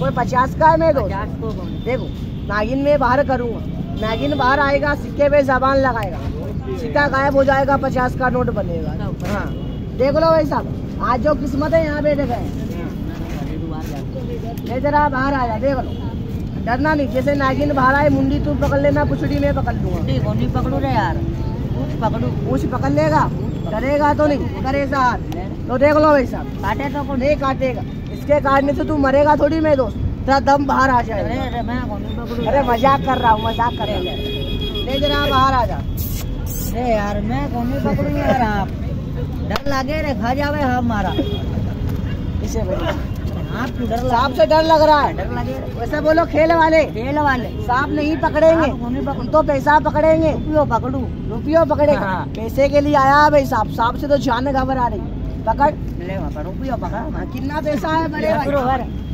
कोई पचास का है मैं दो देखो नागिन में बाहर करूँगा। नागिन बाहर आएगा सिक्के पे जबान लगाएगा। सिक्का गायब हो जाएगा पचास का नोट बनेगा। हाँ देख लो भाई साहब आज जो किस्मत है यहाँ बैठे गए ये जरा बाहर आ जा देख लो। डरना नहीं जैसे नागिन बाहर आए मुंडी तू पकड़ लेना पुछड़ी में पकड़ लूँगा। हो पकड़ू रे यार। कुछ पकड़ू। पूछ पकड़ लेगा डरेगा तो नहीं करे हाथ तो देख लो भाई साहब। काटे तो नहीं काटेगा। इसके काटने से तू मरेगा थोड़ी मैं दोस्त। तेरा दम बाहर आ जाए अरे मैं कौन नहीं पकड़ू। अरे मज़ाक कर रहा हूँ मज़ाक कर रहा हूँ। ले जरा बाहर आ जा। अरे यार मैं कौन पकड़ू यार आप। डर लगे रे खा जावे हमारा इसे बोलो। आप डर सांप से डर लग रहा है। डर लगे वैसे बोलो खेल वाले। खेल वाले। सांप नहीं पकड़ेंगे। हम तो पैसा पकड़ेंगे। रुपयो पकड़ू। रुपयो पकड़ेगा। हाँ। पैसे के लिए आया भाई सांप। सांप से तो जान घबरा रही। पकड़। ले वहाँ पर रुपयो पकड़। कितना पैसा है